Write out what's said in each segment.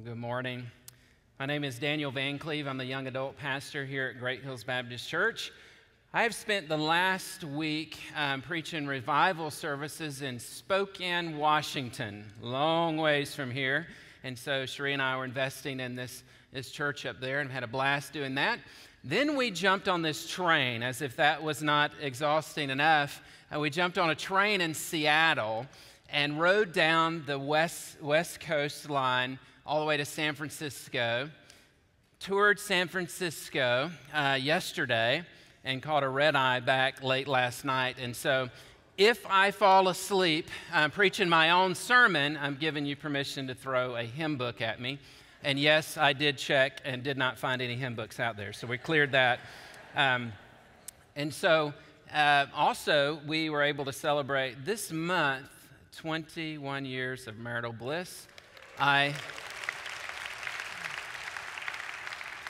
Well, good morning. My name is Daniel VanCleave. I'm the young adult pastor here at Great Hills Baptist Church. I have spent the last week um, preaching revival services in Spokane, Washington, long ways from here. And so Cherie and I were investing in this, this church up there and had a blast doing that. Then we jumped on this train, as if that was not exhausting enough. Uh, we jumped on a train in Seattle and rode down the west, west coast line all the way to San Francisco. Toured San Francisco uh, yesterday and caught a red eye back late last night. And so, if I fall asleep uh, preaching my own sermon, I'm giving you permission to throw a hymn book at me. And yes, I did check and did not find any hymn books out there. So we cleared that. Um, and so, uh, also, we were able to celebrate this month 21 years of marital bliss. I.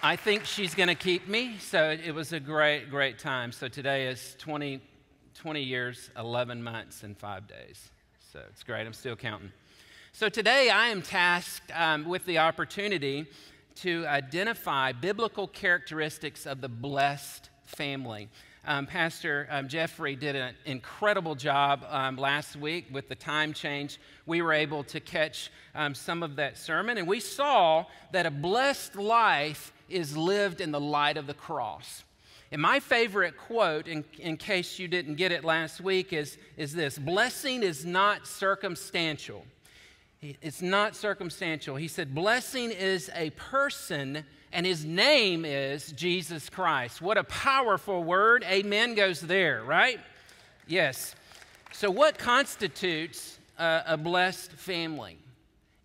I think she's going to keep me. So it was a great, great time. So today is 20, 20 years, 11 months, and five days. So it's great. I'm still counting. So today I am tasked um, with the opportunity to identify biblical characteristics of the blessed family. Um, Pastor um, Jeffrey did an incredible job um, last week with the time change. We were able to catch um, some of that sermon, and we saw that a blessed life is lived in the light of the cross. And my favorite quote, in, in case you didn't get it last week, is, is this Blessing is not circumstantial. It's not circumstantial. He said, Blessing is a person, and his name is Jesus Christ. What a powerful word. Amen goes there, right? Yes. So, what constitutes a, a blessed family?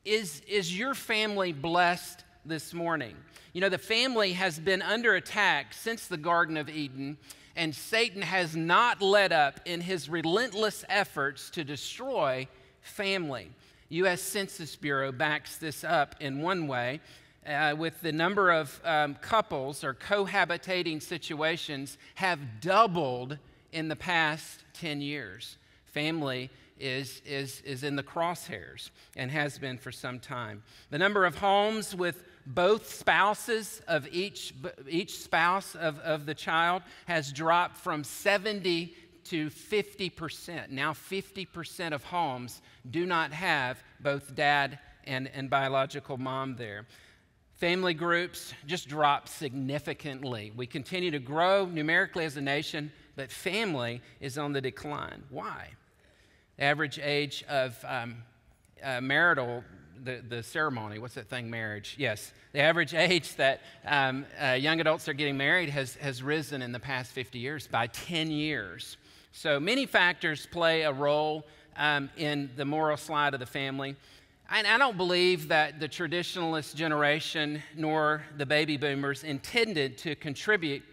Is, is your family blessed this morning? You know, the family has been under attack since the Garden of Eden, and Satan has not let up in his relentless efforts to destroy family. U.S. Census Bureau backs this up in one way. Uh, with the number of um, couples or cohabitating situations have doubled in the past 10 years. Family is, is, is in the crosshairs and has been for some time. The number of homes with both spouses of each, each spouse of, of the child has dropped from 70 to 50%. Now, 50% of homes do not have both dad and, and biological mom there. Family groups just drop significantly. We continue to grow numerically as a nation, but family is on the decline. Why? The average age of um, uh, marital the, the ceremony. What's that thing, marriage? Yes. The average age that um, uh, young adults are getting married has, has risen in the past 50 years by 10 years. So many factors play a role um, in the moral slide of the family. And I don't believe that the traditionalist generation nor the baby boomers intended to contribute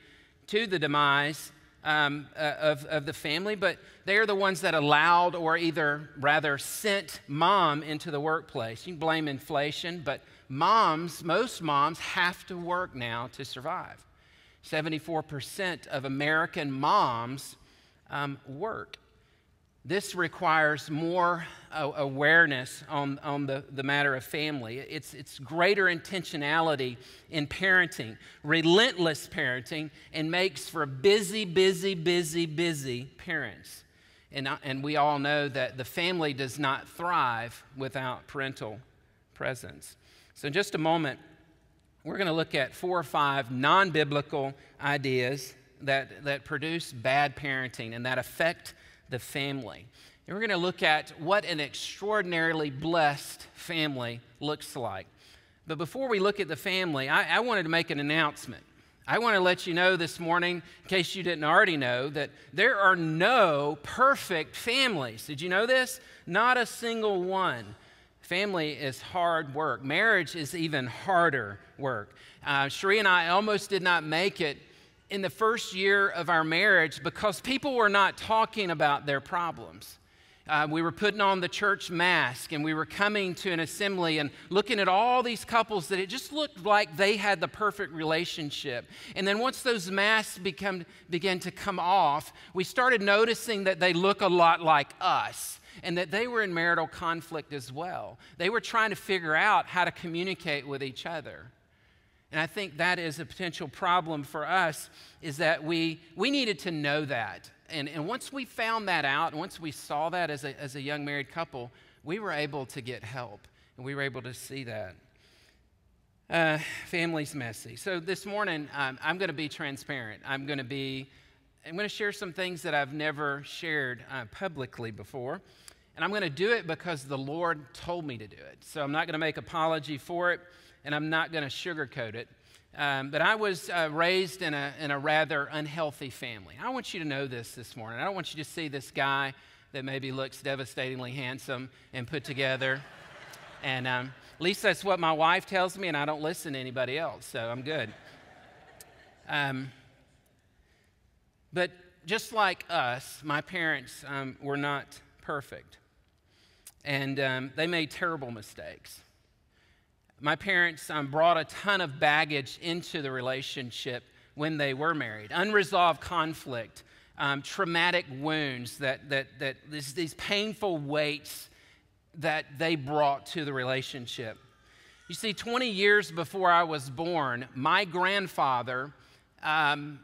to the demise um, uh, of, of the family, but they are the ones that allowed or either rather sent mom into the workplace. You can blame inflation, but moms, most moms, have to work now to survive. 74% of American moms um, work. This requires more awareness on, on the, the matter of family. It's, it's greater intentionality in parenting, relentless parenting, and makes for busy, busy, busy, busy parents. And, and we all know that the family does not thrive without parental presence. So, in just a moment, we're going to look at four or five non biblical ideas that, that produce bad parenting and that affect the family. And we're going to look at what an extraordinarily blessed family looks like. But before we look at the family, I, I wanted to make an announcement. I want to let you know this morning, in case you didn't already know, that there are no perfect families. Did you know this? Not a single one. Family is hard work. Marriage is even harder work. Uh, Cherie and I almost did not make it in the first year of our marriage because people were not talking about their problems. Uh, we were putting on the church mask and we were coming to an assembly and looking at all these couples that it just looked like they had the perfect relationship. And then once those masks become, began to come off, we started noticing that they look a lot like us. and that they were in marital conflict as well. They were trying to figure out how to communicate with each other. And I think that is a potential problem for us is that we, we needed to know that. And, and once we found that out, once we saw that as a, as a young married couple, we were able to get help and we were able to see that. Uh, family's messy. So this morning, um, I'm going to be transparent. I'm going to be, I'm going to share some things that I've never shared uh, publicly before. And I'm going to do it because the Lord told me to do it. So I'm not going to make apology for it and I'm not going to sugarcoat it. Um, but I was uh, raised in a, in a rather unhealthy family. I want you to know this this morning. I don't want you to see this guy that maybe looks devastatingly handsome and put together. and um, at least that's what my wife tells me, and I don't listen to anybody else, so I'm good. Um, but just like us, my parents um, were not perfect, and um, they made terrible mistakes my parents um, brought a ton of baggage into the relationship when they were married unresolved conflict, um, traumatic wounds, that, that, that this, these painful weights that they brought to the relationship. You see, 20 years before I was born, my grandfather um,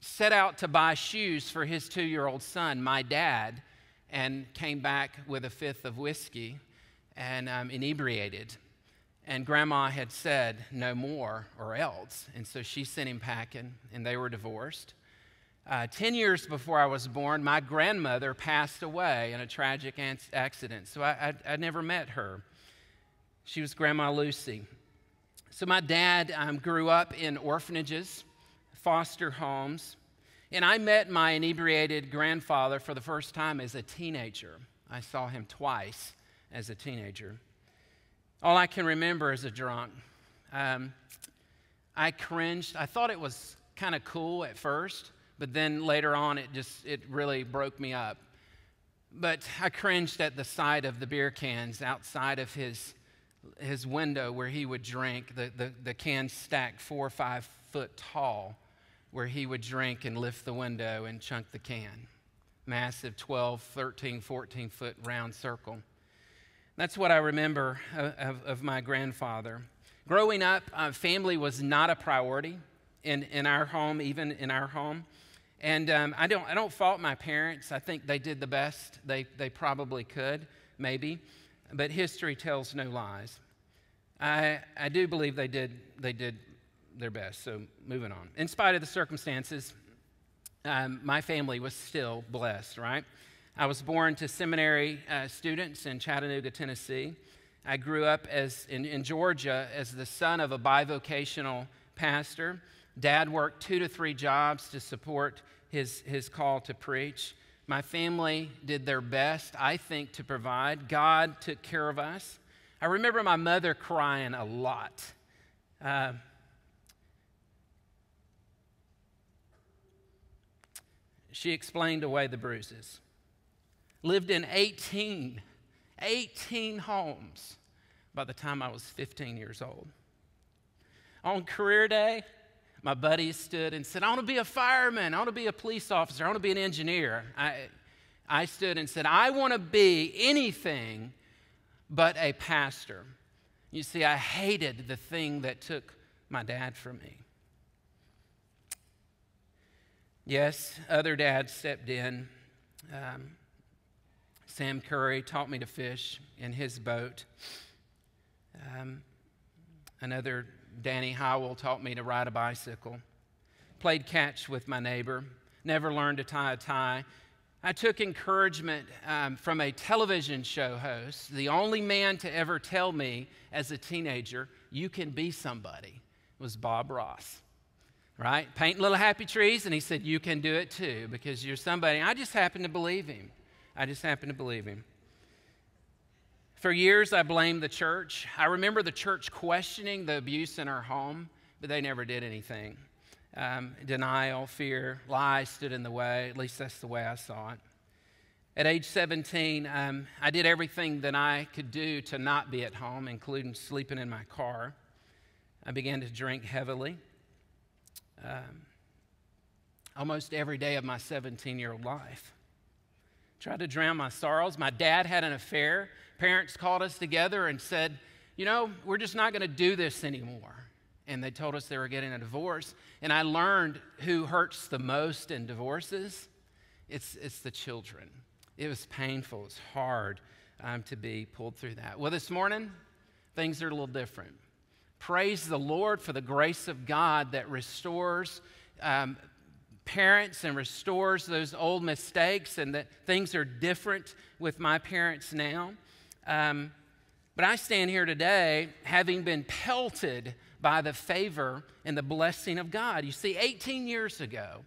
set out to buy shoes for his two year old son, my dad, and came back with a fifth of whiskey and um, inebriated. And grandma had said, no more or else. And so she sent him packing, and they were divorced. Uh, Ten years before I was born, my grandmother passed away in a tragic accident. So I, I, I never met her. She was Grandma Lucy. So my dad um, grew up in orphanages, foster homes, and I met my inebriated grandfather for the first time as a teenager. I saw him twice as a teenager. All I can remember is a drunk. Um, I cringed. I thought it was kind of cool at first, but then later on, it just it really broke me up. But I cringed at the sight of the beer cans outside of his his window where he would drink. The the, the cans stacked four or five foot tall, where he would drink and lift the window and chunk the can. Massive 12, 13, 14 foot round circle. That's what I remember of, of my grandfather. Growing up, uh, family was not a priority in, in our home, even in our home. And um, I, don't, I don't fault my parents. I think they did the best they, they probably could, maybe. But history tells no lies. I, I do believe they did, they did their best. So, moving on. In spite of the circumstances, um, my family was still blessed, right? I was born to seminary uh, students in Chattanooga, Tennessee. I grew up as, in, in Georgia as the son of a bivocational pastor. Dad worked two to three jobs to support his, his call to preach. My family did their best, I think, to provide. God took care of us. I remember my mother crying a lot. Uh, she explained away the bruises lived in 18, 18 homes by the time I was 15 years old. On career day, my buddies stood and said, I want to be a fireman, I want to be a police officer, I want to be an engineer. I, I stood and said, I want to be anything but a pastor. You see, I hated the thing that took my dad from me. Yes, other dads stepped in. Um, Sam Curry taught me to fish in his boat. Um, another Danny Howell taught me to ride a bicycle. Played catch with my neighbor. Never learned to tie a tie. I took encouragement um, from a television show host, the only man to ever tell me as a teenager, you can be somebody, was Bob Ross. Right? Painting little happy trees, and he said, You can do it too because you're somebody. I just happened to believe him. I just happen to believe him. For years, I blamed the church. I remember the church questioning the abuse in our home, but they never did anything. Um, denial, fear, lies stood in the way. At least that's the way I saw it. At age 17, um, I did everything that I could do to not be at home, including sleeping in my car. I began to drink heavily. Um, almost every day of my 17 year old life. Tried to drown my sorrows. My dad had an affair. Parents called us together and said, You know, we're just not going to do this anymore. And they told us they were getting a divorce. And I learned who hurts the most in divorces it's, it's the children. It was painful, it's hard um, to be pulled through that. Well, this morning, things are a little different. Praise the Lord for the grace of God that restores um, parents and restores those old mistakes, and that things are different with my parents now. Um, but I stand here today having been pelted by the favor and the blessing of God. You see, 18 years ago,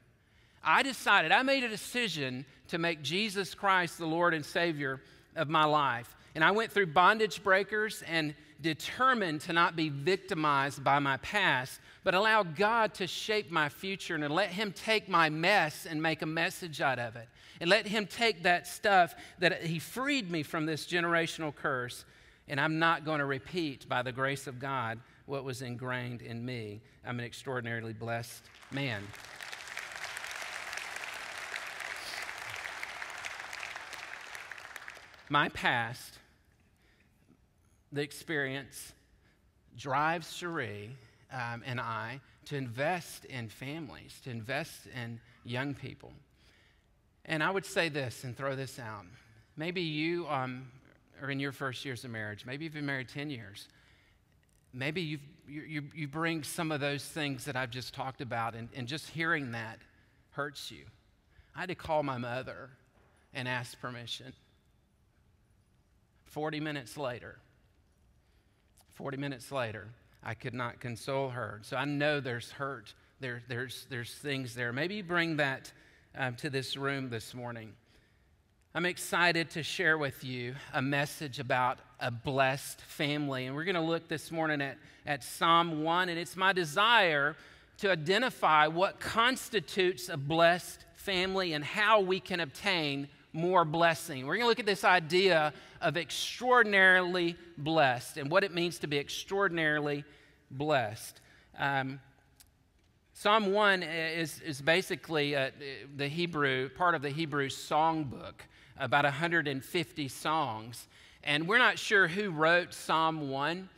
I decided, I made a decision to make Jesus Christ the Lord and Savior of my life. And I went through bondage breakers and determined to not be victimized by my past, but allow God to shape my future and let Him take my mess and make a message out of it. And let Him take that stuff that He freed me from this generational curse. And I'm not going to repeat, by the grace of God, what was ingrained in me. I'm an extraordinarily blessed man. My past, the experience, drives Cherie um, and I to invest in families, to invest in young people. And I would say this and throw this out. Maybe you um, are in your first years of marriage. Maybe you've been married 10 years. Maybe you you, you bring some of those things that I've just talked about, and, and just hearing that hurts you. I had to call my mother and ask permission. 40 minutes later, 40 minutes later, I could not console her. So I know there's hurt, there, there's, there's things there. Maybe bring that um, to this room this morning. I'm excited to share with you a message about a blessed family. And we're going to look this morning at, at Psalm 1, and it's my desire to identify what constitutes a blessed family and how we can obtain more blessing. We're going to look at this idea of extraordinarily blessed and what it means to be extraordinarily blessed. Um, Psalm 1 is, is basically uh, the Hebrew, part of the Hebrew songbook, about 150 songs. And we're not sure who wrote Psalm 1.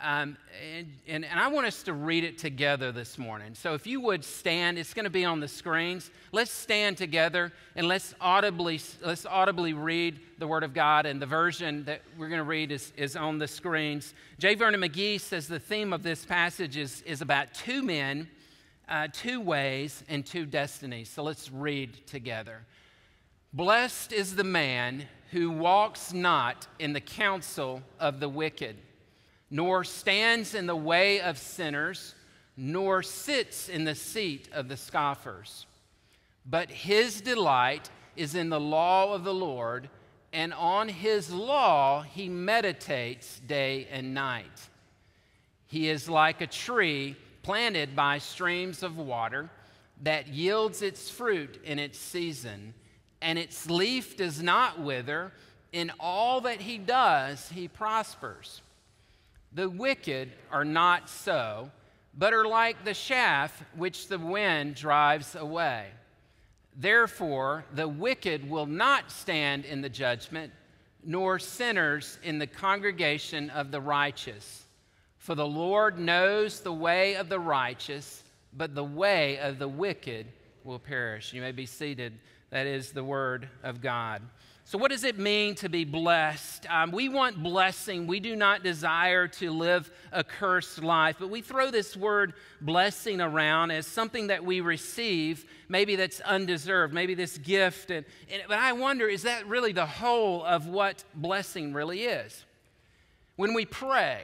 Um, and, and, and, I want us to read it together this morning. So if you would stand, it's going to be on the screens. Let's stand together and let's audibly, let's audibly read the Word of God. And the version that we're going to read is, is on the screens. J. Vernon McGee says the theme of this passage is, is about two men, uh, two ways, and two destinies. So let's read together. Blessed is the man who walks not in the counsel of the wicked nor stands in the way of sinners, nor sits in the seat of the scoffers. But his delight is in the law of the Lord, and on his law he meditates day and night. He is like a tree planted by streams of water that yields its fruit in its season, and its leaf does not wither. In all that he does, he prospers. The wicked are not so, but are like the chaff which the wind drives away. Therefore, the wicked will not stand in the judgment, nor sinners in the congregation of the righteous. For the Lord knows the way of the righteous, but the way of the wicked will perish. You may be seated. That is the word of God. So, what does it mean to be blessed? Um, we want blessing. We do not desire to live a cursed life, but we throw this word blessing around as something that we receive, maybe that's undeserved, maybe this gift. And, and, but I wonder, is that really the whole of what blessing really is? When we pray,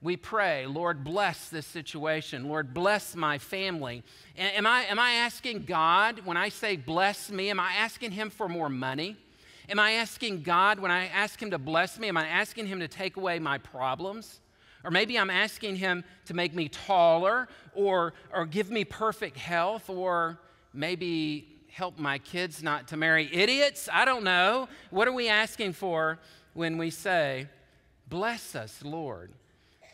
we pray, Lord, bless this situation. Lord, bless my family. Am I, am I asking God, when I say bless me, am I asking Him for more money? Am I asking God, when I ask Him to bless me, am I asking Him to take away my problems? Or maybe I'm asking Him to make me taller or, or give me perfect health or maybe help my kids not to marry idiots. I don't know. What are we asking for when we say, Bless us, Lord?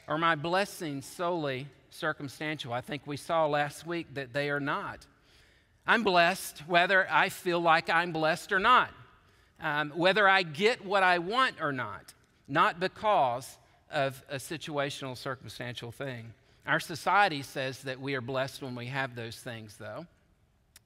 Are my blessings solely circumstantial? I think we saw last week that they are not. I'm blessed whether I feel like I'm blessed or not. Um, whether I get what I want or not, not because of a situational, circumstantial thing. Our society says that we are blessed when we have those things, though.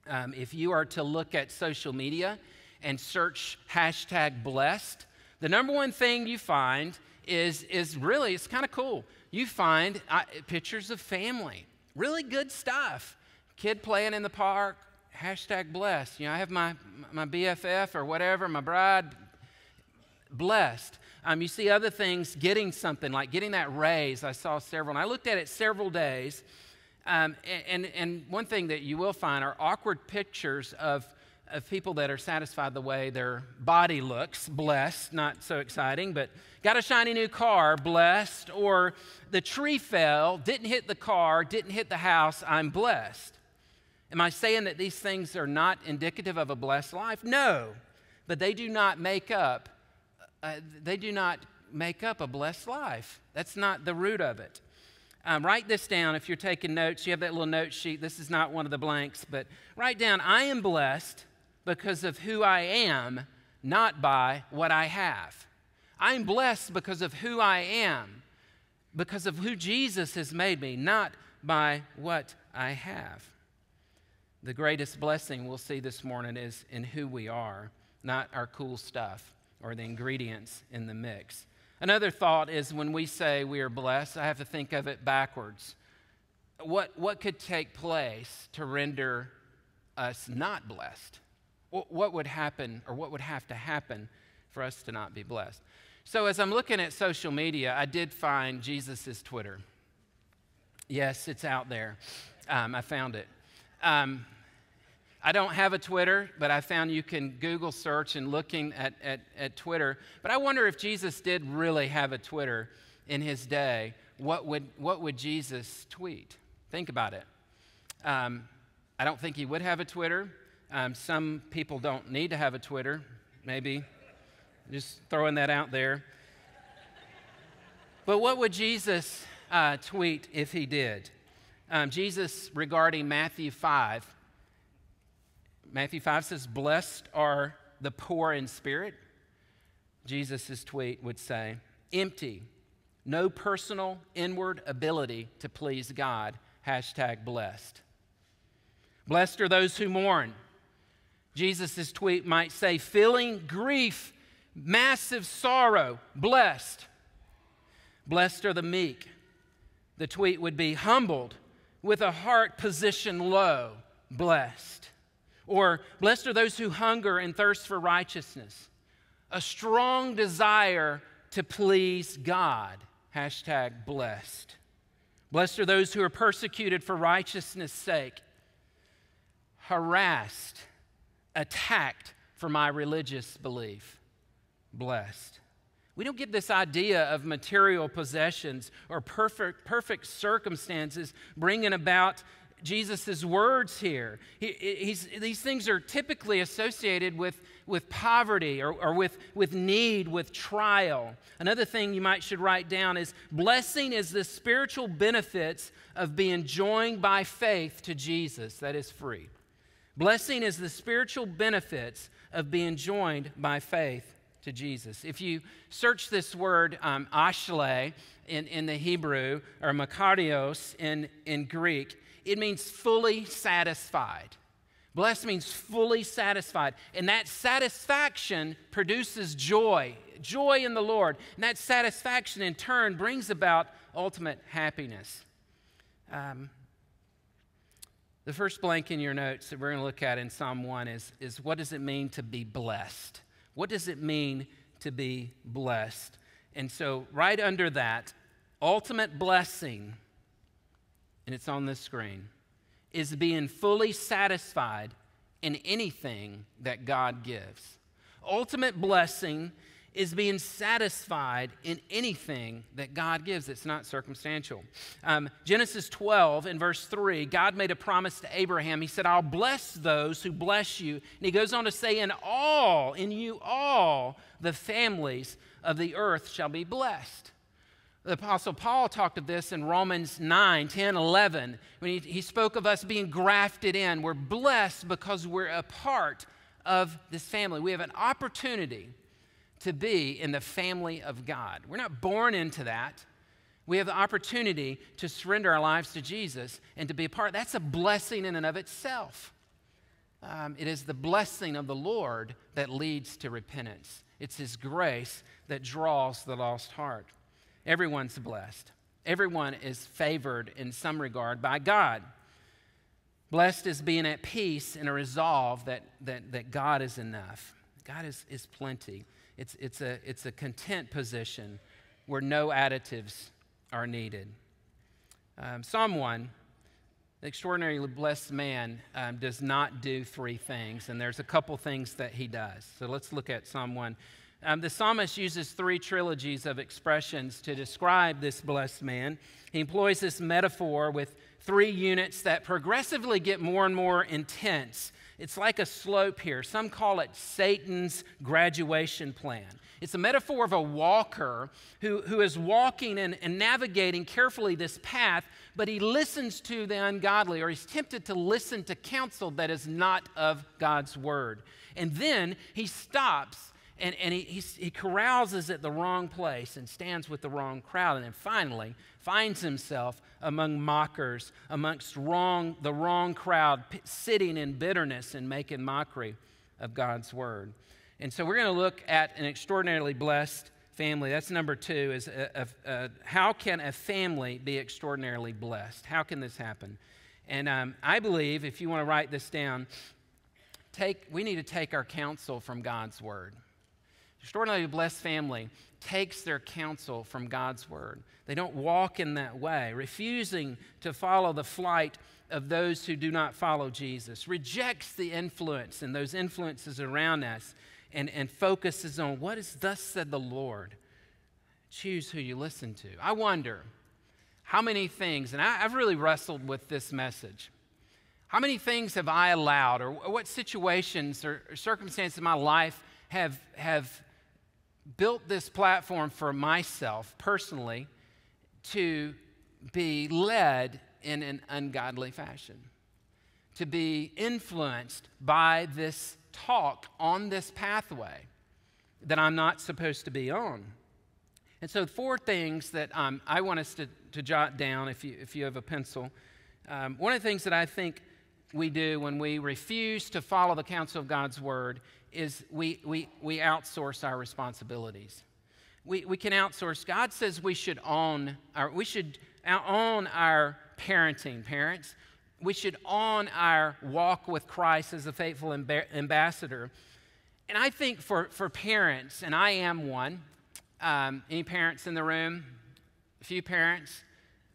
Um, if you are to look at social media and search hashtag blessed, the number one thing you find is, is really, it's kind of cool. You find uh, pictures of family, really good stuff. Kid playing in the park, hashtag blessed. You know, I have my, my BFF or whatever, my bride, blessed. Um, you see other things getting something, like getting that raise. I saw several, and I looked at it several days. Um, and, and one thing that you will find are awkward pictures of, of people that are satisfied the way their body looks, blessed, not so exciting, but got a shiny new car, blessed, or the tree fell, didn't hit the car, didn't hit the house, I'm blessed. Am I saying that these things are not indicative of a blessed life? No, but they do not make up. Uh, they do not make up a blessed life. That's not the root of it. Um, write this down if you're taking notes. You have that little note sheet. This is not one of the blanks, but write down I am blessed because of who I am, not by what I have. I'm blessed because of who I am, because of who Jesus has made me, not by what I have. The greatest blessing we'll see this morning is in who we are, not our cool stuff or the ingredients in the mix. Another thought is when we say we are blessed, I have to think of it backwards. What, what could take place to render us not blessed? What, would happen or what would have to happen for us to not be blessed? So, as I'm looking at social media, I did find Jesus' Twitter. Yes, it's out there. Um, I found it. Um, I don't have a Twitter, but I found you can Google search and looking at, at, at Twitter. But I wonder if Jesus did really have a Twitter in his day, what would, what would Jesus tweet? Think about it. Um, I don't think he would have a Twitter. Um, some people don't need to have a Twitter, maybe. Just throwing that out there. But what would Jesus uh, tweet if he did? Um, Jesus, regarding Matthew 5, Matthew 5 says, Blessed are the poor in spirit. Jesus' tweet would say, Empty, no personal inward ability to please God. Hashtag blessed. Blessed are those who mourn. Jesus' tweet might say, Feeling grief, massive sorrow, blessed. Blessed are the meek. The tweet would be humbled with a heart positioned low, blessed. Or, blessed are those who hunger and thirst for righteousness, a strong desire to please God. Hashtag blessed. Blessed are those who are persecuted for righteousness' sake, harassed, attacked for my religious belief. Blessed. We don't get this idea of material possessions or perfect, perfect circumstances bringing about Jesus' words here. He, these things are typically associated with, with poverty or, or with, with need, with trial. Another thing you might should write down is blessing is the spiritual benefits of being joined by faith to Jesus. That is free. Blessing is the spiritual benefits of being joined by faith to Jesus. If you search this word um, ashle in, in the Hebrew or makarios in, in Greek, it means fully satisfied. Blessed means fully satisfied. And that satisfaction produces joy, joy in the Lord. And that satisfaction in turn brings about ultimate happiness. Um, the first blank in your notes that we're going to look at in Psalm 1 is, is what does it mean to be blessed? What does it mean to be blessed? And so, right under that, ultimate blessing and it's on this screen, is being fully satisfied in anything that God gives. Ultimate blessing is being satisfied in anything that God gives. It's not circumstantial. Um, Genesis 12 in verse 3, God made a promise to Abraham. He said, I'll bless those who bless you. And he goes on to say, In all, in you all, the families of the earth shall be blessed. The Apostle Paul talked of this in Romans 9, 10, 11, when he, he spoke of us being grafted in. We're blessed because we're a part of this family. We have an opportunity to be in the family of God. We're not born into that. We have the opportunity to surrender our lives to Jesus and to be a part. That's a blessing in and of itself. Um, it is the blessing of the Lord that leads to repentance. It's His grace that draws the lost heart. Everyone's blessed. Everyone is favored in some regard by God. Blessed is being at peace and a resolve that, that, that God is enough. God is, is plenty. It's, it's, a, it's a content position where no additives are needed. Um, Psalm 1 the extraordinarily blessed man um, does not do three things, and there's a couple things that he does. So let's look at Psalm 1. Um, the psalmist uses three trilogies of expressions to describe this blessed man. He employs this metaphor with three units that progressively get more and more intense. It's like a slope here. Some call it Satan's graduation plan. It's a metaphor of a walker who, who is walking and, and navigating carefully this path, but he listens to the ungodly, or he's tempted to listen to counsel that is not of God's word. And then he stops and, and he, he, he carouses at the wrong place and stands with the wrong crowd. And then finally finds himself among mockers, amongst wrong, the wrong crowd, p- sitting in bitterness and making mockery of God's word. And so we're going to look at an extraordinarily blessed family. That's number two is a, a, a, how can a family be extraordinarily blessed? How can this happen? And um, I believe, if you want to write this down, take, we need to take our counsel from God's word. Extraordinarily blessed family takes their counsel from God's word. They don't walk in that way, refusing to follow the flight of those who do not follow Jesus, rejects the influence and those influences around us and, and focuses on what is thus said the Lord. Choose who you listen to. I wonder how many things, and I, have really wrestled with this message. How many things have I allowed, or what situations or, or circumstances in my life have, have built this platform for myself personally to be led in an ungodly fashion, to be influenced by this talk on this pathway that I'm not supposed to be on. And so, four things that um, I want us to, to jot down if you, if you have a pencil. Um, one of the things that I think we do when we refuse to follow the counsel of God's word is we, we, we outsource our responsibilities. We, we can outsource. God says we should own our, we should own our parenting, parents we should own our walk with Christ as a faithful ambassador. And I think for, for parents, and I am one, um, any parents in the room? A few parents?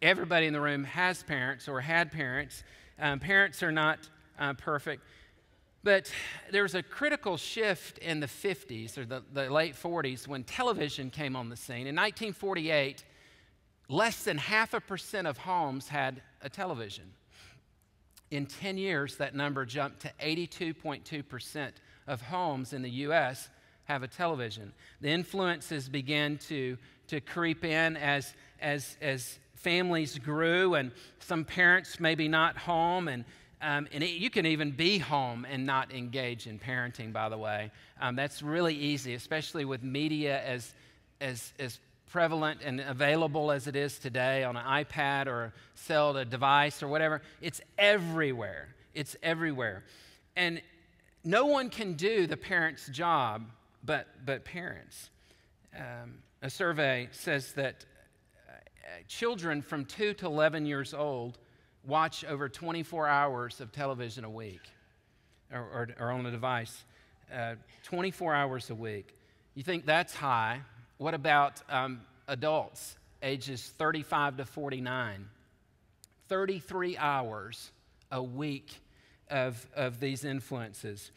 Everybody in the room has parents or had parents. Um, parents are not uh, perfect. But there was a critical shift in the 50s or the, the late 40s when television came on the scene. In 1948, less than half a percent of homes had a television. In 10 years, that number jumped to 82.2% of homes in the US have a television. The influences began to, to creep in as, as, as families grew, and some parents maybe not home, and, um, and it, you can even be home and not engage in parenting, by the way. Um, that's really easy, especially with media as, as, as prevalent and available as it is today on an iPad or a cell a device or whatever. It's everywhere. It's everywhere. And no one can do the parent's job but, but parents. Um, a survey says that uh, children from 2 to 11 years old watch over 24 hours of television a week or, or, or on a device, uh, 24 hours a week. You think that's high? What about um, adults ages 35 to 49? 33 hours a week of, of these influences.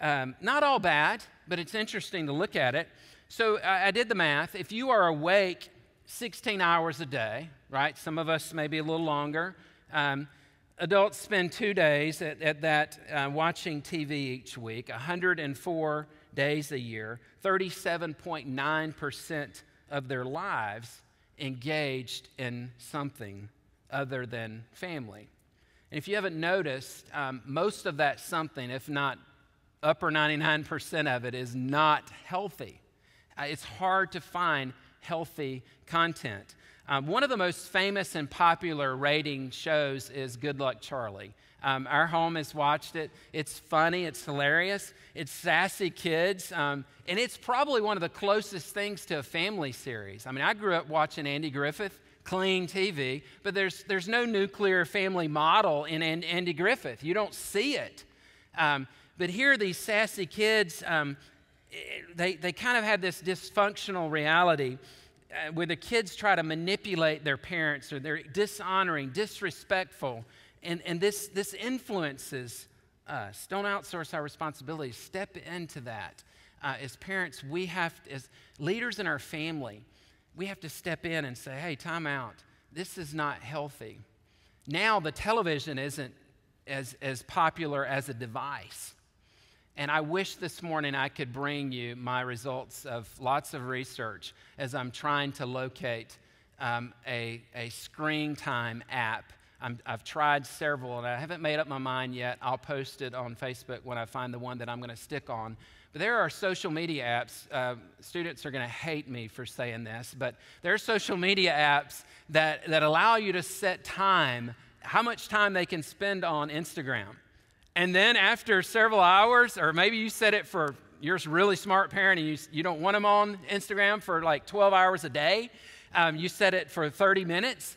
Um, not all bad, but it's interesting to look at it. So I, I did the math. If you are awake 16 hours a day, right? Some of us maybe a little longer. Um, adults spend two days at, at that uh, watching TV each week, 104 days a year, 37.9% of their lives engaged in something other than family. And if you haven't noticed, um, most of that something, if not upper 99% of it is not healthy. Uh, it's hard to find healthy content. Um, one of the most famous and popular rating shows is Good Luck Charlie. Um, our home has watched it. It's funny, it's hilarious, it's sassy kids, um, and it's probably one of the closest things to a family series. I mean, I grew up watching Andy Griffith, clean TV, but there's, there's no nuclear family model in Andy Griffith. You don't see it. Um, but here, these sassy kids, um, they, they kind of have this dysfunctional reality uh, where the kids try to manipulate their parents or they're dishonoring, disrespectful and, and this, this influences us. Don't outsource our responsibilities. Step into that. Uh, as parents, we have, as leaders in our family, we have to step in and say, hey, time out. This is not healthy. Now, the television isn't as, as popular as a device. And I wish this morning I could bring you my results of lots of research as I'm trying to locate um, a, a screen time app i have tried several and I haven't made up my mind yet. I'll post it on Facebook when I find the one that I'm going to stick on. But there are social media apps. Uh, students are going to hate me for saying this, but there are social media apps that, that allow you to set time, how much time they can spend on Instagram. And then after several hours, or maybe you set it for you're a really smart parent and you, you don't want them on Instagram for like 12 hours a day, um, you set it for 30 minutes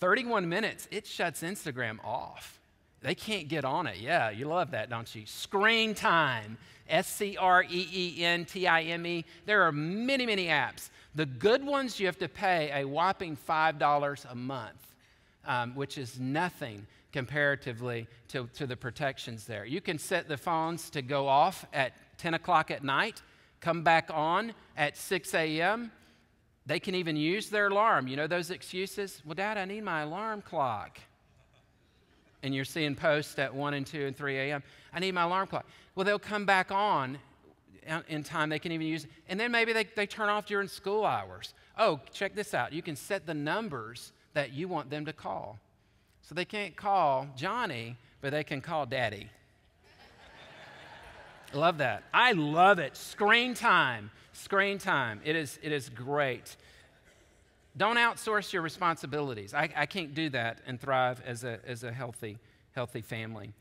31 minutes, it shuts Instagram off. They can't get on it. Yeah, you love that, don't you? Screen time, S C R E E N T I M E. There are many, many apps. The good ones you have to pay a whopping $5 a month, um, which is nothing comparatively to, to the protections there. You can set the phones to go off at 10 o'clock at night, come back on at 6 a.m. They can even use their alarm. You know those excuses? Well, Dad, I need my alarm clock. And you're seeing posts at 1 and 2 and 3 a.m. I need my alarm clock. Well, they'll come back on in time. They can even use it. And then maybe they, they turn off during school hours. Oh, check this out. You can set the numbers that you want them to call. So they can't call Johnny, but they can call Daddy. love that. I love it. Screen time. Screen time. It is, it is great. Don't outsource your responsibilities. I, I can't do that and thrive as a, as a healthy, healthy family.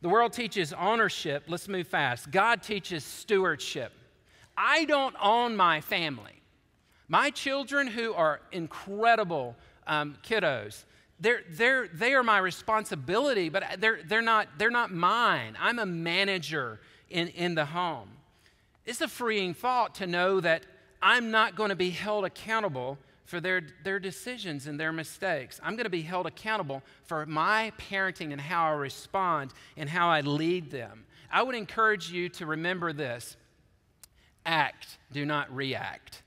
The world teaches ownership. Let's move fast. God teaches stewardship. I don't own my family. My children, who are incredible um, kiddos, they're, they're, they are my responsibility, but they're, they're, not, they're not mine. I'm a manager in, in the home. It's a freeing thought to know that I'm not going to be held accountable for their, their decisions and their mistakes. I'm going to be held accountable for my parenting and how I respond and how I lead them. I would encourage you to remember this act, do not react.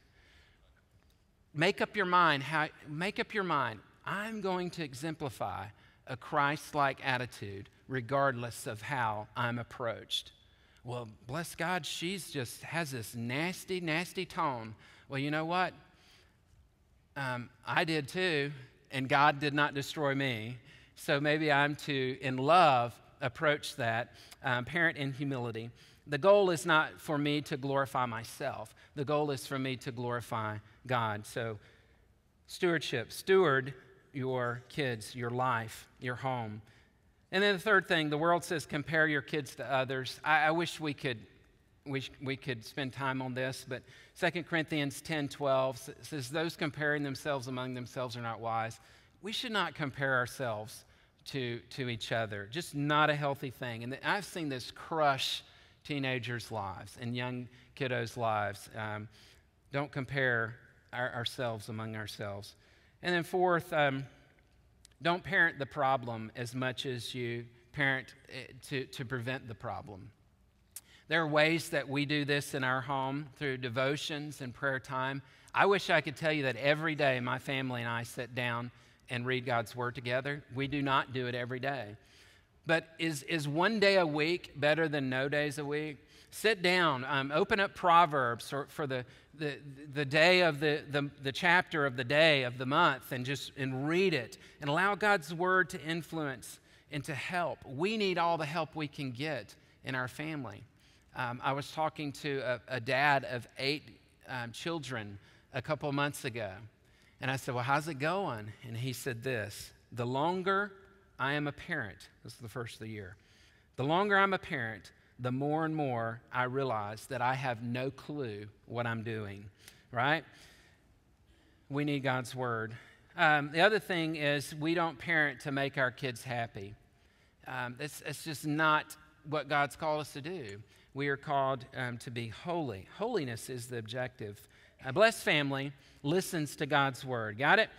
Make up your mind how make up your mind. I'm going to exemplify a Christ-like attitude regardless of how I'm approached. Well, bless God, she's just has this nasty, nasty tone. Well, you know what? Um, I did too, and God did not destroy me. So maybe I'm to, in love, approach that, um, parent in humility. The goal is not for me to glorify myself, the goal is for me to glorify God. So, stewardship, steward your kids, your life, your home. And then the third thing, the world says compare your kids to others. I, I wish we could, we, we could spend time on this, but 2 Corinthians 10 12 says, Those comparing themselves among themselves are not wise. We should not compare ourselves to, to each other. Just not a healthy thing. And I've seen this crush teenagers' lives and young kiddos' lives. Um, don't compare our, ourselves among ourselves. And then, fourth, um, don't parent the problem as much as you parent to, to prevent the problem. There are ways that we do this in our home through devotions and prayer time. I wish I could tell you that every day my family and I sit down and read God's Word together. We do not do it every day. But is, is one day a week better than no days a week? Sit down, um, open up Proverbs for, for the, the, the day of the, the, the chapter of the day of the month and just and read it and allow God's word to influence and to help. We need all the help we can get in our family. Um, I was talking to a, a dad of eight um, children a couple months ago. And I said, Well, how's it going? And he said this The longer I am a parent, this is the first of the year, the longer I'm a parent, the more and more I realize that I have no clue what I'm doing, right? We need God's word. Um, the other thing is, we don't parent to make our kids happy. Um, it's, it's just not what God's called us to do. We are called um, to be holy. Holiness is the objective. A blessed family listens to God's word. Got it?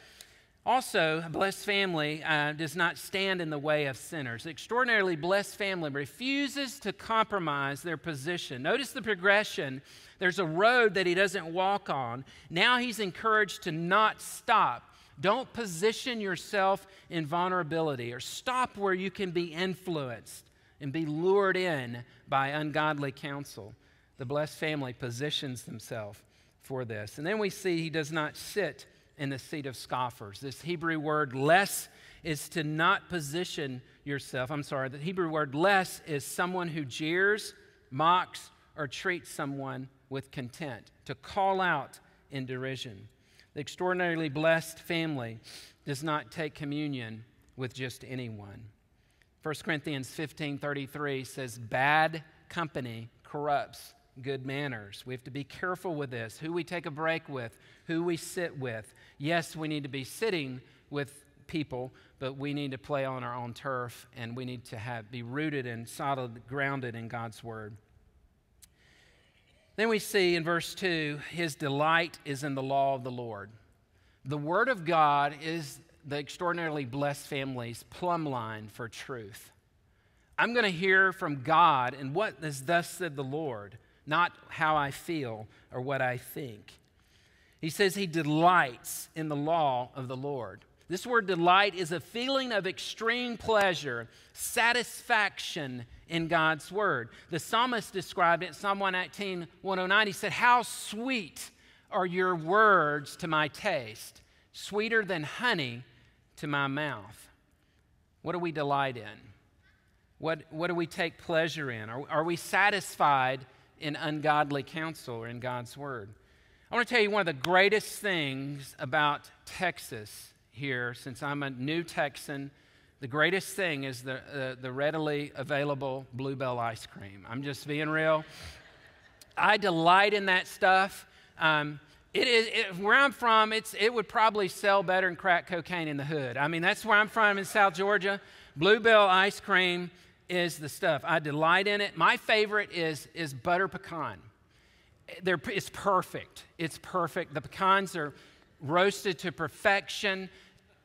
Also, a blessed family uh, does not stand in the way of sinners. The extraordinarily blessed family refuses to compromise their position. Notice the progression. There's a road that he doesn't walk on. Now he's encouraged to not stop. Don't position yourself in vulnerability or stop where you can be influenced and be lured in by ungodly counsel. The blessed family positions themselves for this. And then we see he does not sit in the seat of scoffers. This Hebrew word less is to not position yourself. I'm sorry, the Hebrew word less is someone who jeers, mocks, or treats someone with contempt, to call out in derision. The extraordinarily blessed family does not take communion with just anyone. 1 Corinthians 15:33 says bad company corrupts good manners. We have to be careful with this who we take a break with, who we sit with. Yes, we need to be sitting with people, but we need to play on our own turf and we need to have, be rooted and solid, grounded in God's word. Then we see in verse 2 his delight is in the law of the Lord. The word of God is the extraordinarily blessed family's plumb line for truth. I'm going to hear from God and what is thus said the Lord not how I feel or what I think. He says he delights in the law of the Lord. This word delight is a feeling of extreme pleasure, satisfaction in God's word. The psalmist described it, Psalm 119, 109. He said, How sweet are your words to my taste, sweeter than honey to my mouth. What do we delight in? What, what do we take pleasure in? Are, are we satisfied in ungodly counsel or in God's word. I want to tell you one of the greatest things about Texas here, since I'm a new Texan. The greatest thing is the, uh, the readily available Bluebell ice cream. I'm just being real. I delight in that stuff. Um, it is it, where I'm from. It's it would probably sell better than crack cocaine in the hood. I mean, that's where I'm from in South Georgia. Bluebell ice cream is the stuff. I delight in it. My favorite is, is butter pecan. They're, it's perfect. It's perfect. The pecans are roasted to perfection.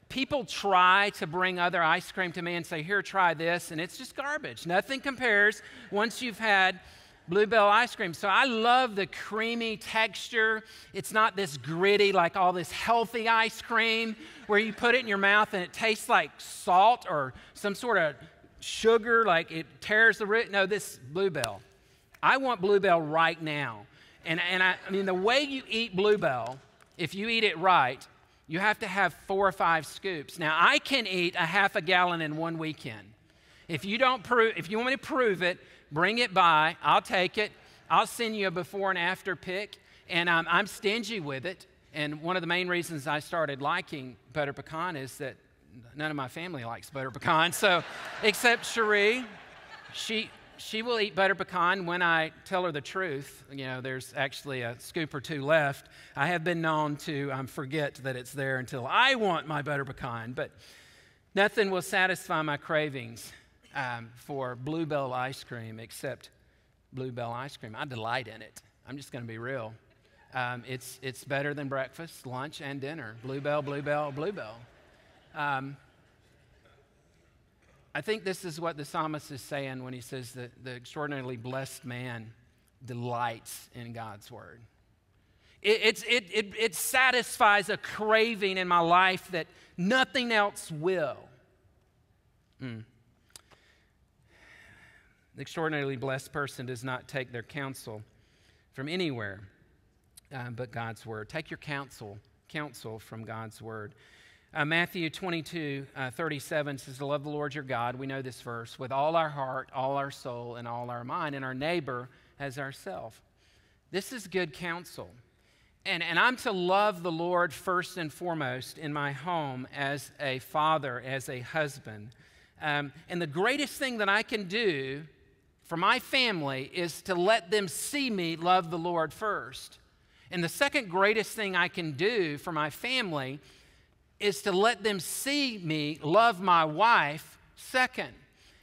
People try to bring other ice cream to me and say, Here, try this, and it's just garbage. Nothing compares once you've had Bluebell ice cream. So I love the creamy texture. It's not this gritty, like all this healthy ice cream where you put it in your mouth and it tastes like salt or some sort of sugar, like it tears the root. No, this bluebell. I want bluebell right now. And, and I, I mean, the way you eat bluebell, if you eat it right, you have to have four or five scoops. Now, I can eat a half a gallon in one weekend. If you don't prove, if you want me to prove it, bring it by. I'll take it. I'll send you a before and after pic. And I'm, I'm stingy with it. And one of the main reasons I started liking butter pecan is that none of my family likes butter pecan. So, except Cherie, she she will eat butter pecan when I tell her the truth. You know, there's actually a scoop or two left. I have been known to um, forget that it's there until I want my butter pecan, but nothing will satisfy my cravings um, for bluebell ice cream except bluebell ice cream. I delight in it. I'm just going to be real. Um, it's, it's better than breakfast, lunch, and dinner. Bluebell, bluebell, bluebell. Um, I think this is what the psalmist is saying when he says that the extraordinarily blessed man delights in God's word. It, it, it, it satisfies a craving in my life that nothing else will. Mm. The extraordinarily blessed person does not take their counsel from anywhere uh, but God's word. Take your counsel, counsel from God's word. Uh, Matthew 22, uh, 37 says, To love the Lord your God, we know this verse, with all our heart, all our soul, and all our mind, and our neighbor as ourself. This is good counsel. And, and I'm to love the Lord first and foremost in my home as a father, as a husband. Um, and the greatest thing that I can do for my family is to let them see me love the Lord first. And the second greatest thing I can do for my family is to let them see me love my wife second.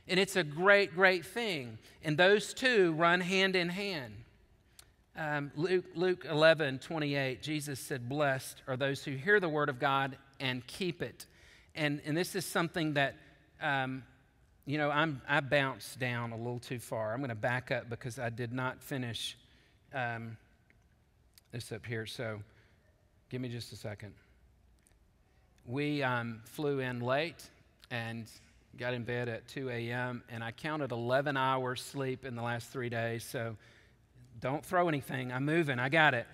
And it's a great, great thing. And those two run hand in hand. Um, Luke, Luke 11, 28, Jesus said, Blessed are those who hear the word of God and keep it. And, and this is something that, um, you know, I'm, I bounced down a little too far. I'm going to back up because I did not finish um, this up here. So give me just a second. We um, flew in late and got in bed at 2 a.m., and I counted 11 hours sleep in the last three days. So don't throw anything. I'm moving. I got it.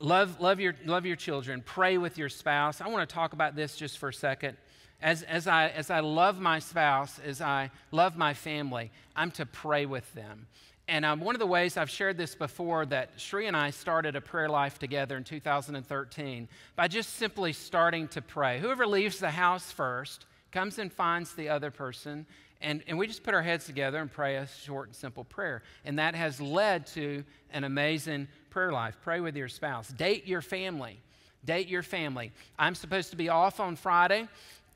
Love, love, your, love your children. Pray with your spouse. I want to talk about this just for a second. As, as, I, as I love my spouse, as I love my family, I'm to pray with them. And um, one of the ways I've shared this before that Cherie and I started a prayer life together in 2013 by just simply starting to pray. Whoever leaves the house first comes and finds the other person, and, and we just put our heads together and pray a short and simple prayer. And that has led to an amazing prayer life. Pray with your spouse, date your family. Date your family. I'm supposed to be off on Friday,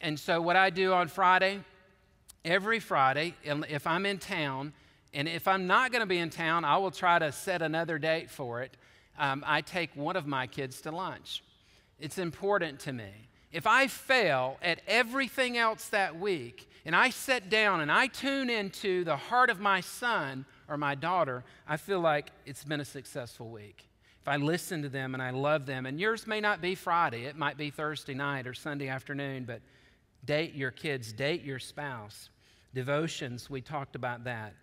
and so what I do on Friday, every Friday, if I'm in town, and if I'm not going to be in town, I will try to set another date for it. Um, I take one of my kids to lunch. It's important to me. If I fail at everything else that week, and I sit down and I tune into the heart of my son or my daughter, I feel like it's been a successful week. If I listen to them and I love them, and yours may not be Friday, it might be Thursday night or Sunday afternoon, but date your kids, date your spouse. Devotions, we talked about that.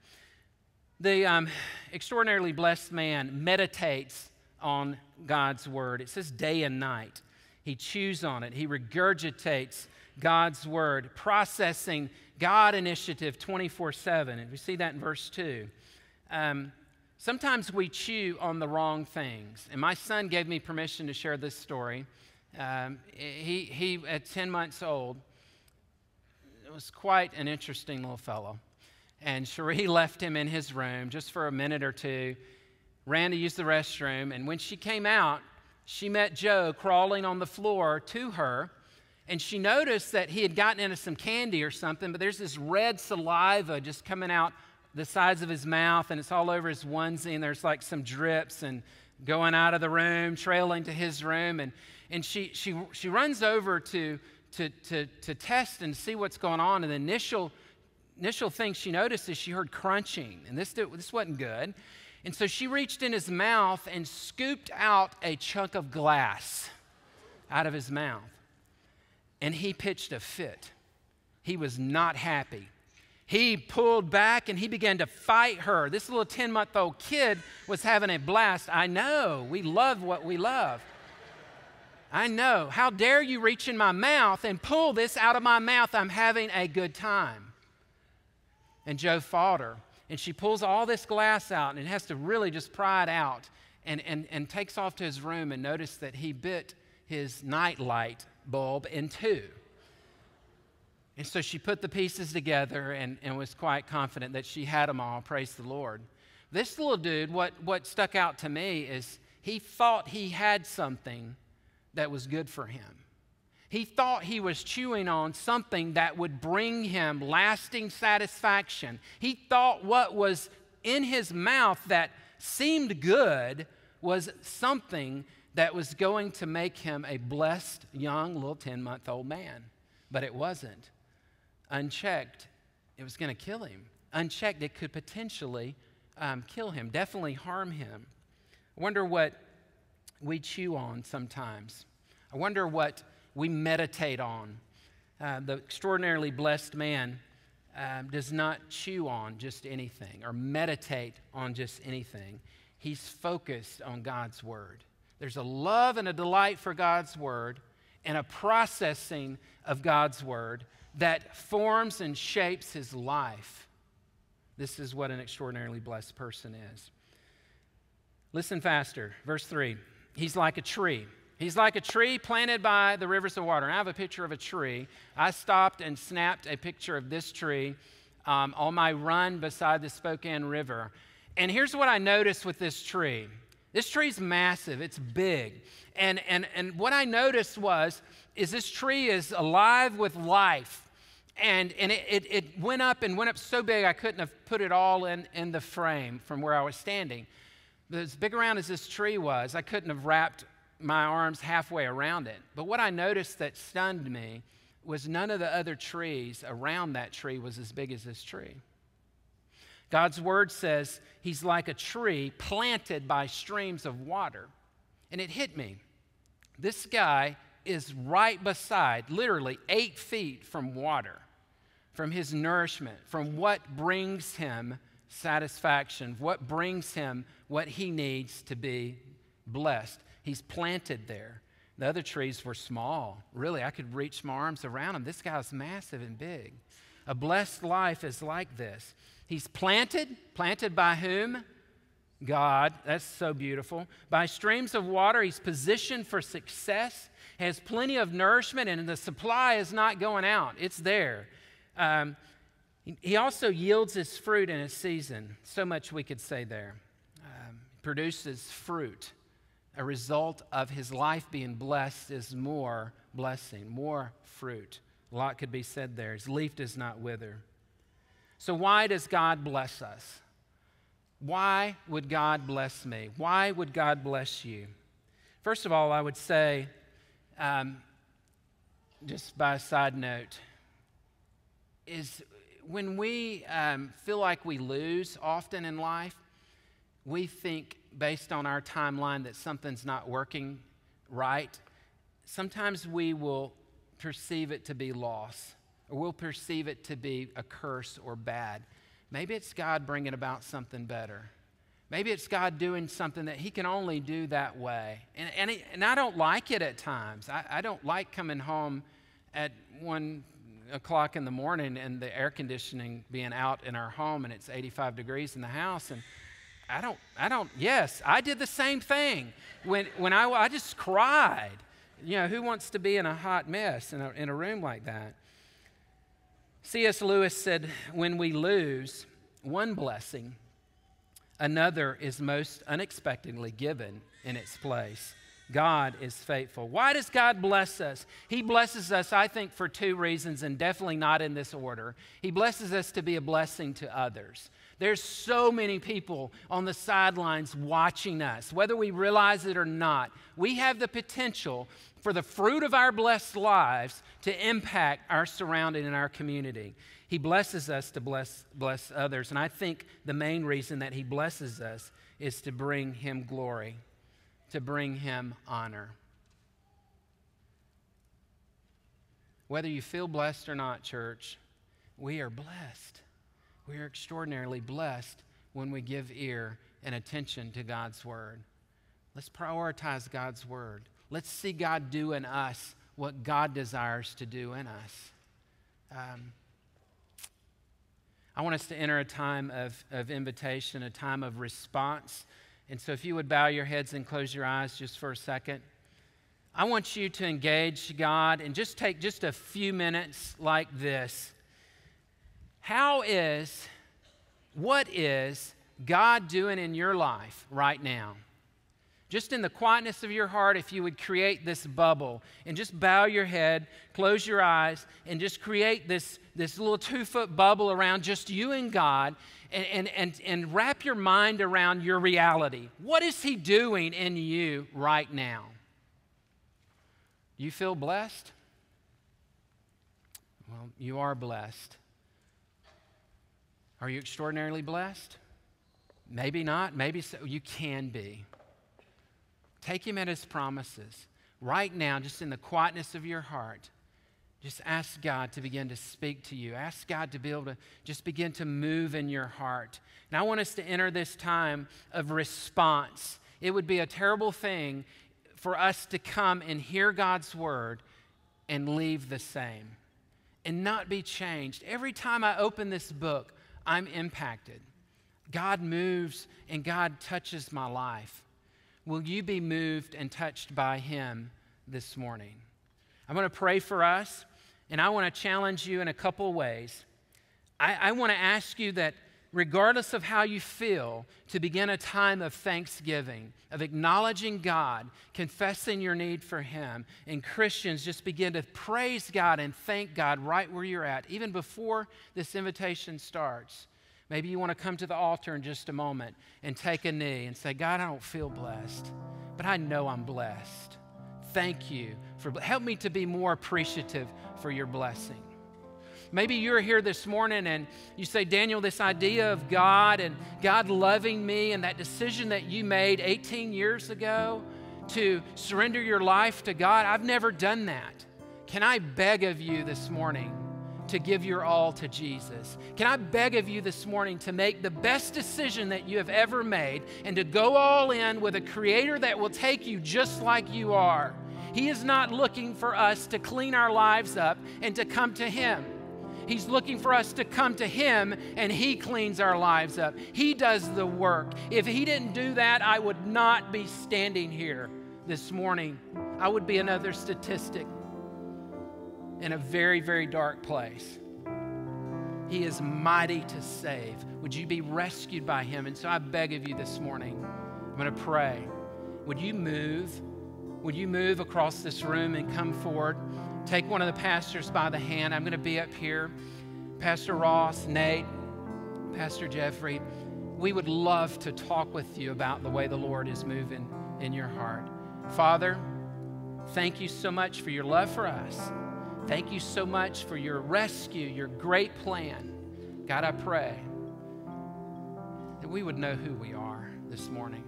The um, extraordinarily blessed man meditates on God's word. It says day and night. He chews on it, he regurgitates God's word, processing God initiative 24 7. And we see that in verse 2. Um, sometimes we chew on the wrong things. And my son gave me permission to share this story. Um, he, he, at 10 months old, was quite an interesting little fellow. And Cherie left him in his room just for a minute or two, ran to use the restroom. And when she came out, she met Joe crawling on the floor to her. And she noticed that he had gotten into some candy or something, but there's this red saliva just coming out the sides of his mouth, and it's all over his onesie, and there's like some drips and going out of the room, trailing to his room. And, and she, she, she runs over to, to, to, to test and see what's going on. And the initial initial thing she noticed is she heard crunching, and this, this wasn't good. And so she reached in his mouth and scooped out a chunk of glass out of his mouth. And he pitched a fit. He was not happy. He pulled back and he began to fight her. This little 10 month old kid was having a blast. I know, we love what we love. I know. How dare you reach in my mouth and pull this out of my mouth? I'm having a good time and Joe fought her. And she pulls all this glass out and has to really just pry it out and, and, and takes off to his room and noticed that he bit his nightlight bulb in two. And so she put the pieces together and, and was quite confident that she had them all. Praise the Lord. This little dude, what, what stuck out to me is he thought he had something that was good for him. He thought he was chewing on something that would bring him lasting satisfaction. He thought what was in his mouth that seemed good was something that was going to make him a blessed young little 10 month old man. But it wasn't. Unchecked, it was going to kill him. Unchecked, it could potentially um, kill him, definitely harm him. I wonder what we chew on sometimes. I wonder what we meditate on. Uh, the extraordinarily blessed man uh, does not chew on just anything or meditate on just anything. He's focused on God's word. There's a love and a delight for God's word and a processing of God's word that forms and shapes his life. This is what an extraordinarily blessed person is. Listen faster. Verse 3 He's like a tree. He's like a tree planted by the rivers of water. And I have a picture of a tree. I stopped and snapped a picture of this tree um, on my run beside the Spokane River. And here's what I noticed with this tree this tree's massive, it's big. And, and, and what I noticed was, is this tree is alive with life and, and it, it, it, went up and went up so big I couldn't have put it all in, in the frame from where I was standing. But as big around as this tree was, I couldn't have wrapped my arms halfway around it. But what I noticed that stunned me was none of the other trees around that tree was as big as this tree. God's word says he's like a tree planted by streams of water. And it hit me. This guy is right beside, literally eight feet from water from his nourishment, from what brings him satisfaction, what brings him what he needs to be blessed. He's planted there. The other trees were small. Really, I could reach my arms around him. This guy's massive and big. A blessed life is like this. He's planted, planted by whom? God. That's so beautiful. By streams of water, he's positioned for success, has plenty of nourishment, and the supply is not going out. It's there. Um, he also yields his fruit in his season. So much we could say there. Um, produces fruit. A result of his life being blessed is more blessing, more fruit. A lot could be said there. His leaf does not wither. So, why does God bless us? Why would God bless me? Why would God bless you? First of all, I would say, um, just by a side note, is when we um, feel like we lose often in life, we think based on our timeline that something's not working right. Sometimes we will perceive it to be loss, or we'll perceive it to be a curse or bad. Maybe it's God bringing about something better. Maybe it's God doing something that He can only do that way. And, and, it, and I don't like it at times. I, I don't like coming home at one o'clock in the morning and the air conditioning being out in our home and it's 85 degrees in the house and I don't, I don't, yes, I did the same thing. When, when I, I just cried. You know, who wants to be in a hot mess in a, in a room like that? C.S. Lewis said, when we lose one blessing, another is most unexpectedly given in its place. God is faithful. Why does God bless us? He blesses us, I think, for two reasons, and definitely not in this order. He blesses us to be a blessing to others. There's so many people on the sidelines watching us, whether we realize it or not. We have the potential for the fruit of our blessed lives to impact our surrounding and our community. He blesses us to bless, bless others. And I think the main reason that He blesses us is to bring Him glory to bring him honor. Whether you feel blessed or not, church, we are blessed. We are extraordinarily blessed when we give ear and attention to God's word. Let's prioritize God's word. Let's see God do in us what God desires to do in us. Um, I want us to enter a time of, of invitation, a time of response and so, if you would bow your heads and close your eyes just for a second, I want you to engage God and just take just a few minutes like this. How is, what is God doing in your life right now? Just in the quietness of your heart, if you would create this bubble and just bow your head, close your eyes, and just create this, this little two foot bubble around just you and God and, and, and, and wrap your mind around your reality. What is He doing in you right now? You feel blessed? Well, you are blessed. Are you extraordinarily blessed? Maybe not. Maybe so. You can be. Take Him at His promises. Right now, just in the quietness of your heart, just ask God to begin to speak to you. Ask God to be able to just begin to move in your heart. And I want us to enter this time of response. It would be a terrible thing for us to come and hear God's word and leave the same and not be changed. Every time I open this book, I'm impacted. God moves and God touches my life. Will you be moved and touched by Him this morning? I'm going to pray for us, and I want to challenge you in a couple ways. I, I want to ask you that regardless of how you feel, to begin a time of thanksgiving, of acknowledging God, confessing your need for Him. And Christians just begin to praise God and thank God right where you're at, even before this invitation starts. Maybe you want to come to the altar in just a moment and take a knee and say, God, I don't feel blessed, but I know I'm blessed. Thank you for help me to be more appreciative for your blessing. Maybe you're here this morning and you say, Daniel, this idea of God and God loving me and that decision that you made 18 years ago to surrender your life to God, I've never done that. Can I beg of you this morning to give your all to Jesus? Can I beg of you this morning to make the best decision that you have ever made and to go all in with a creator that will take you just like you are? He is not looking for us to clean our lives up and to come to Him. He's looking for us to come to Him and He cleans our lives up. He does the work. If He didn't do that, I would not be standing here this morning. I would be another statistic in a very, very dark place. He is mighty to save. Would you be rescued by Him? And so I beg of you this morning, I'm going to pray. Would you move? Would you move across this room and come forward? take one of the pastors by the hand. I'm going to be up here. Pastor Ross, Nate, Pastor Jeffrey, we would love to talk with you about the way the Lord is moving in your heart. Father, thank you so much for your love for us. Thank you so much for your rescue, your great plan. God, I pray that we would know who we are this morning,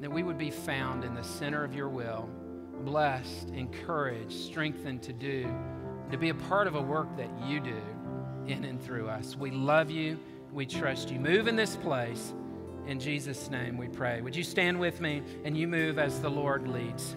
that we would be found in the center of your will blessed, encouraged, strengthened to do, to be a part of a work that you do in and through us. We love you. We trust you. Move in this place. In Jesus' name we pray. Would you stand with me and you move as the Lord leads?